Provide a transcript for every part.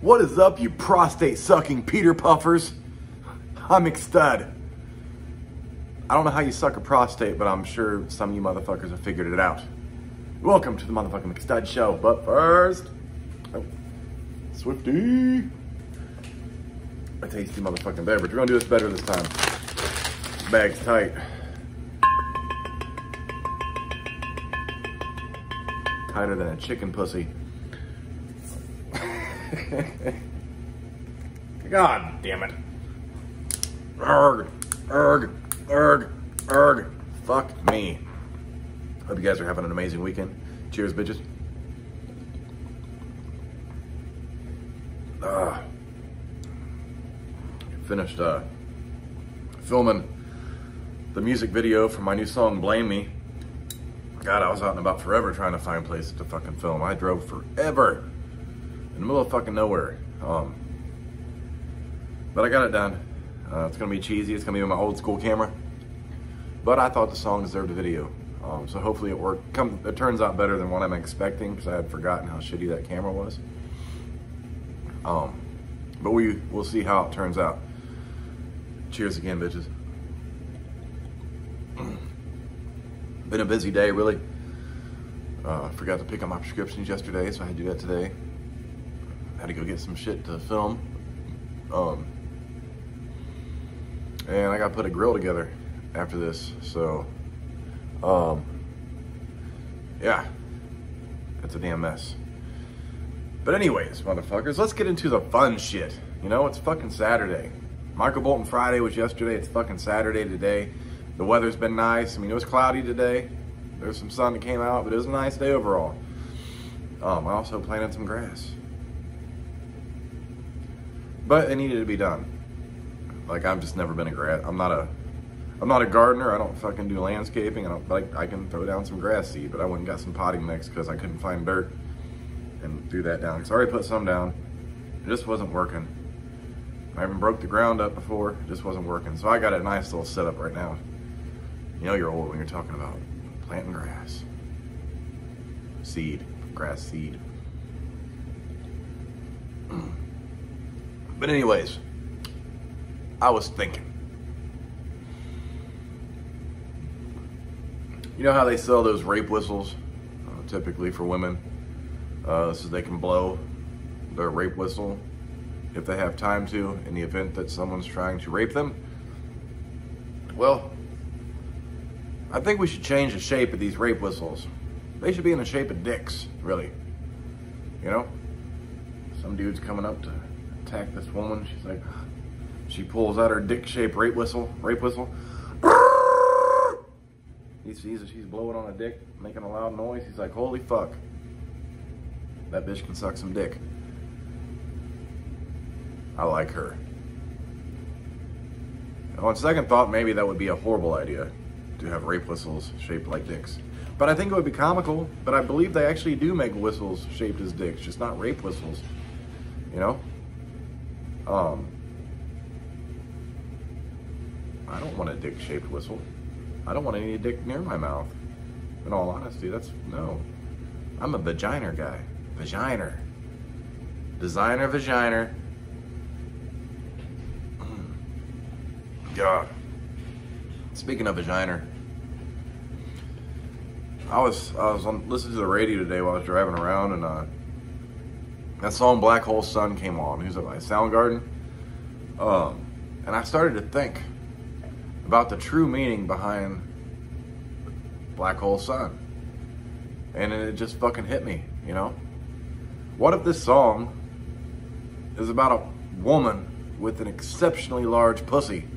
What is up, you prostate sucking Peter Puffers? I'm McStud. I don't know how you suck a prostate, but I'm sure some of you motherfuckers have figured it out. Welcome to the motherfucking McStud Show. But first, oh, Swifty. A tasty motherfucking beverage. We're gonna do this better this time. Bag's tight. Tighter than a chicken pussy. God damn it. Erg, erg, erg, erg. Fuck me. Hope you guys are having an amazing weekend. Cheers, bitches. Uh, finished uh, filming the music video for my new song, Blame Me. God, I was out and about forever trying to find places to fucking film. I drove forever in the middle of fucking nowhere. Um, but I got it done. Uh, it's gonna be cheesy. It's gonna be my old school camera. But I thought the song deserved a video. Um, so hopefully it worked. Come, it turns out better than what I'm expecting because I had forgotten how shitty that camera was. Um, but we we'll see how it turns out. Cheers again, bitches. Been a busy day, really. Uh, forgot to pick up my prescriptions yesterday, so I had to do that today. Had to go get some shit to film. Um, and I got to put a grill together after this, so um, yeah, it's a damn mess. But anyways, motherfuckers, let's get into the fun shit. You know, it's fucking Saturday. Michael Bolton Friday was yesterday. It's fucking Saturday today. The weather's been nice. I mean, it was cloudy today. There's some sun that came out, but it was a nice day overall. Um, I also planted some grass. But it needed to be done. Like, I've just never been a grass. I'm not a I'm not a gardener. I don't fucking do landscaping. I don't like. I can throw down some grass seed, but I went and got some potting mix because I couldn't find dirt and threw that down. So I already put some down. It just wasn't working. I even broke the ground up before. It just wasn't working. So I got a nice little setup right now. You know you're old when you're talking about planting grass. Seed. Grass seed. But anyways, I was thinking. You know how they sell those rape whistles, uh, typically for women, uh, so they can blow their rape whistle if they have time to in the event that someone's trying to rape them? Well, I think we should change the shape of these rape whistles. They should be in the shape of dicks, really. You know? Some dude's coming up to attack this woman. She's like, she pulls out her dick-shaped rape whistle, rape whistle. He sees that she's blowing on a dick, making a loud noise. He's like, holy fuck. That bitch can suck some dick. I like her. On second thought, maybe that would be a horrible idea to have rape whistles shaped like dicks. But I think it would be comical, but I believe they actually do make whistles shaped as dicks, just not rape whistles. You know? Um, I don't want a dick shaped whistle. I don't want any dick near my mouth. In all honesty, that's no. I'm a vagina guy. Vagina. Designer vagina. God. Speaking of vagina, I was I was on, listening to the radio today while I was driving around, and uh, that song "Black Hole Sun" came on. It was at my Soundgarden, um, and I started to think about the true meaning behind Black Hole Sun. And it just fucking hit me, you know? What if this song is about a woman with an exceptionally large pussy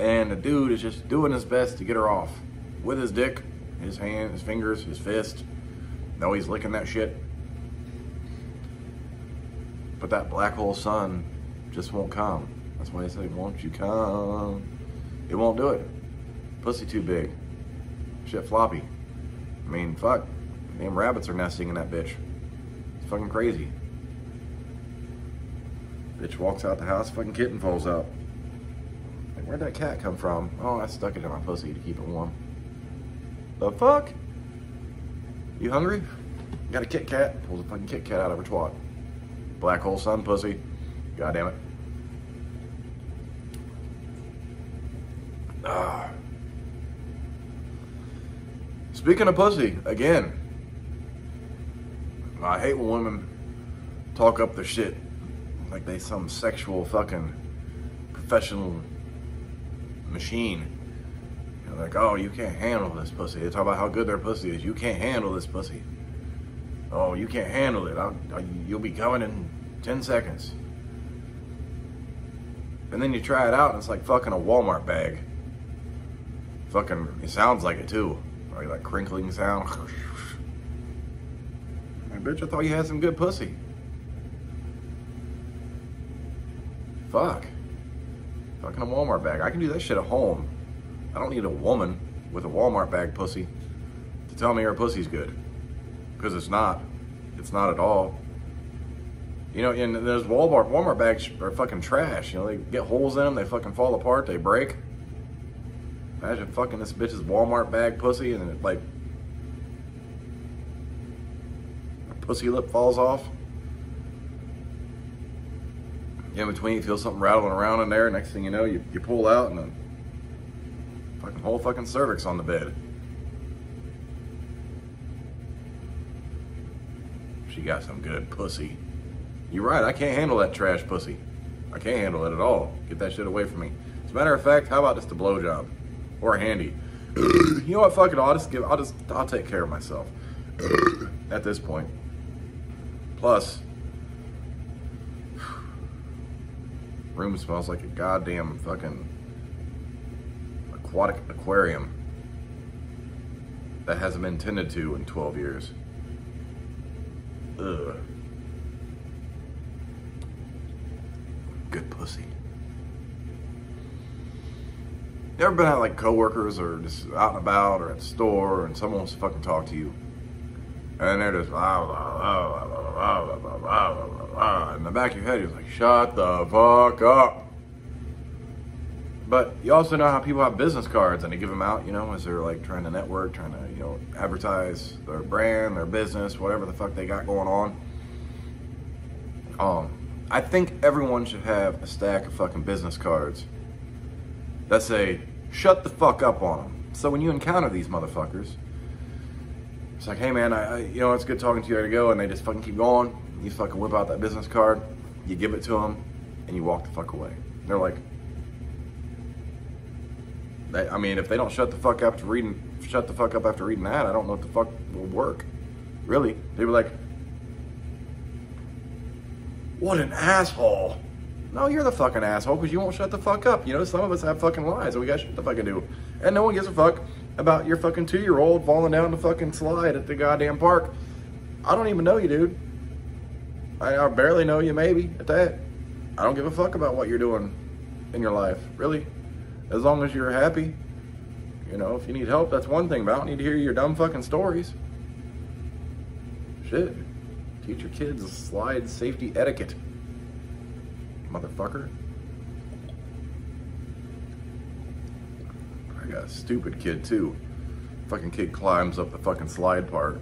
and the dude is just doing his best to get her off with his dick, his hand, his fingers, his fist. No, he's licking that shit. But that black hole sun just won't come. That's why they say, won't you come? It won't do it. Pussy too big. Shit floppy. I mean, fuck. Damn rabbits are nesting in that bitch. It's fucking crazy. Bitch walks out the house, fucking kitten falls out. Like, where'd that cat come from? Oh, I stuck it in my pussy to keep it warm. The fuck? You hungry? got a Kit Kat? Pulls a fucking Kit Kat out of her twat. Black hole sun pussy. God damn it. Ah. Speaking of pussy, again, I hate when women talk up their shit like they some sexual fucking professional machine. You know, like, oh, you can't handle this pussy. They talk about how good their pussy is. You can't handle this pussy. Oh, you can't handle it. I'll, I'll, you'll be coming in 10 seconds. And then you try it out and it's like fucking a Walmart bag. Fucking, it sounds like it too. Like that crinkling sound. Like, bitch, I thought you had some good pussy. Fuck. Fucking a Walmart bag. I can do that shit at home. I don't need a woman with a Walmart bag pussy to tell me her pussy's good. Because it's not. It's not at all. You know, and those Walmart Walmart bags are fucking trash. You know, they get holes in them, they fucking fall apart, they break. Imagine fucking this bitch's Walmart bag pussy and it like pussy lip falls off. In between, you feel something rattling around in there. Next thing you know, you, you pull out and a fucking whole fucking cervix on the bed. She got some good pussy. You're right, I can't handle that trash pussy. I can't handle it at all. Get that shit away from me. As a matter of fact, how about just a blowjob? Or a handy? you know what, fuck it, I'll just give, I'll just, I'll take care of myself. At this point. Plus, room smells like a goddamn fucking aquatic aquarium that hasn't been tended to in 12 years. Ugh. Good pussy. You ever been at like coworkers or just out and about or at the store and someone wants to fucking talk to you? And they're just blah, blah, blah, blah, blah, blah, blah, blah, blah, blah. In the back of your head, you're like, shut the fuck up. But you also know how people have business cards and they give them out, you know, as they're like trying to network, trying to, you know, advertise their brand, their business, whatever the fuck they got going on. Um, I think everyone should have a stack of fucking business cards that say, shut the fuck up on them. So when you encounter these motherfuckers, it's like, hey man, I, I, you know, it's good talking to you. I gotta go, and they just fucking keep going. You fucking whip out that business card, you give it to them, and you walk the fuck away. They're like, they, I mean, if they don't shut the fuck up after reading, shut the fuck up after reading that, I don't know what the fuck will work. Really, they were like, what an asshole. No, you're the fucking asshole because you won't shut the fuck up. You know, some of us have fucking lives and we got shit to fucking do. And no one gives a fuck about your fucking two year old falling down the fucking slide at the goddamn park. I don't even know you, dude. I, I barely know you, maybe, at that. I don't give a fuck about what you're doing in your life, really. As long as you're happy. You know, if you need help, that's one thing, but I don't need to hear your dumb fucking stories. Shit. Teach your kids slide safety etiquette. Motherfucker. I got a stupid kid too. Fucking kid climbs up the fucking slide part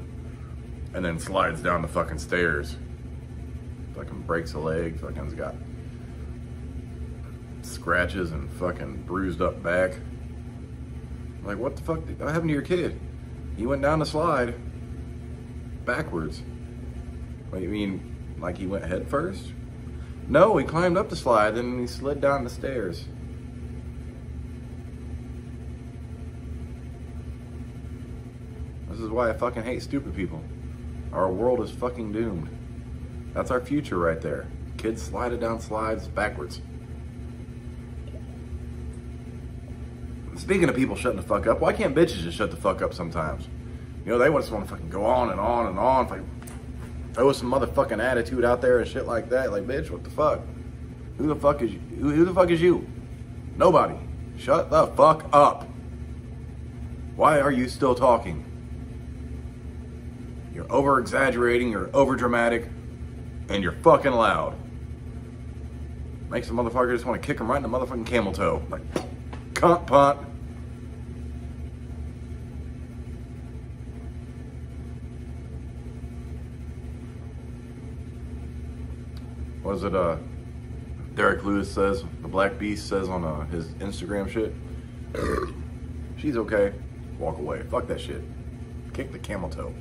and then slides down the fucking stairs. Fucking breaks a leg, fucking's got scratches and fucking bruised up back. Like, what the fuck what happened to your kid? He went down the slide backwards. What, you mean like he went head first? No, he climbed up the slide, then he slid down the stairs. This is why I fucking hate stupid people. Our world is fucking doomed. That's our future right there. Kids sliding down slides backwards. Speaking of people shutting the fuck up, why can't bitches just shut the fuck up sometimes? You know, they just want to fucking go on and on and on. Like, throw some motherfucking attitude out there and shit like that. Like, bitch, what the fuck? Who the fuck is you? Who, who the fuck is you? Nobody. Shut the fuck up. Why are you still talking? You're over exaggerating, you're over dramatic, and you're fucking loud. Makes the motherfucker just want to kick him right in the motherfucking camel toe. Like, cunt punt. Was it uh Derrick Lewis says the Black Beast says on uh, his Instagram shit. She's okay. Walk away. Fuck that shit. Kick the camel toe.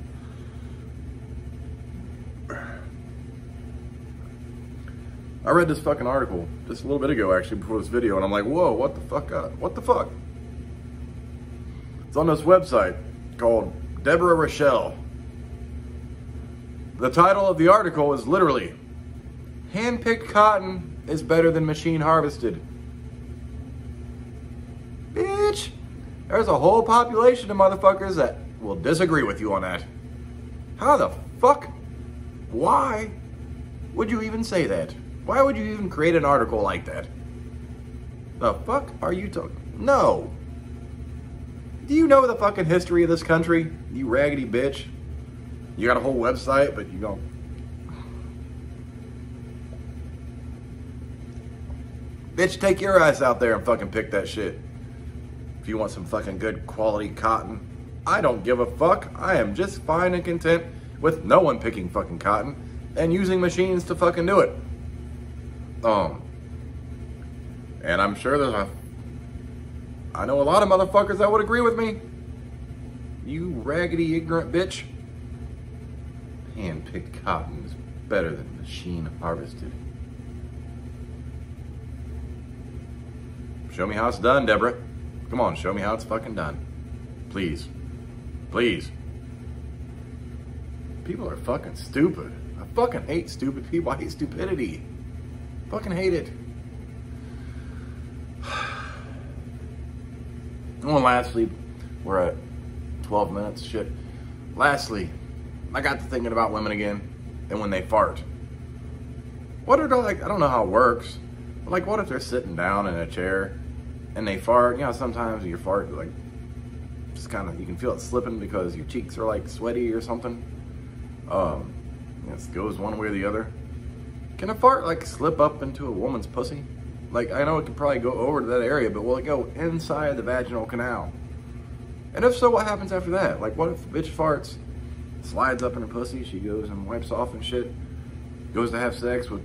I read this fucking article just a little bit ago, actually, before this video, and I'm like, whoa, what the fuck? Uh, what the fuck? It's on this website called Deborah Rochelle. The title of the article is literally Hand-picked cotton is better than machine harvested. Bitch, there's a whole population of motherfuckers that will disagree with you on that. How the fuck? Why would you even say that? Why would you even create an article like that? The fuck are you talking? No. Do you know the fucking history of this country? You raggedy bitch. You got a whole website, but you don't. Bitch, take your ass out there and fucking pick that shit. If you want some fucking good quality cotton, I don't give a fuck. I am just fine and content with no one picking fucking cotton and using machines to fucking do it. Um, and I'm sure there's a, I know a lot of motherfuckers that would agree with me. You raggedy ignorant bitch. Hand-picked cotton is better than machine harvested. Show me how it's done, Deborah. Come on, show me how it's fucking done. Please. Please. People are fucking stupid. I fucking hate stupid people. I hate stupidity. Fucking hate it. And lastly, we're at 12 minutes, shit. Lastly, I got to thinking about women again and when they fart. What are they like, I don't know how it works, but like what if they're sitting down in a chair and they fart? You know, sometimes your fart like just kind of, you can feel it slipping because your cheeks are like sweaty or something. Um, it goes one way or the other. Can a fart like slip up into a woman's pussy? Like, I know it can probably go over to that area, but will it go inside the vaginal canal? And if so, what happens after that? Like, what if bitch farts, slides up in her pussy, she goes and wipes off and shit, goes to have sex with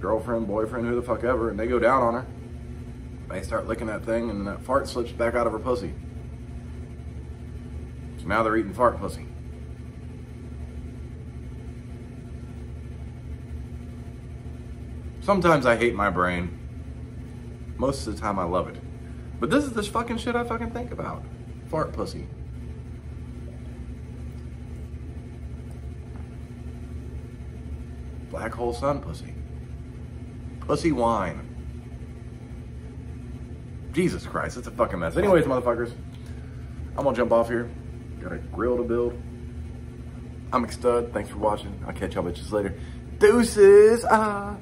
girlfriend, boyfriend, who the fuck ever, and they go down on her. They start licking that thing, and that fart slips back out of her pussy. So now they're eating fart pussy. Sometimes I hate my brain. Most of the time I love it. But this is the fucking shit I fucking think about. Fart pussy. Black hole sun pussy. Pussy wine. Jesus Christ, it's a fucking mess. Anyways, motherfuckers, I'm gonna jump off here. Got a grill to build. I'm McStud. Thanks for watching. I'll catch y'all bitches later. Deuces. Ah.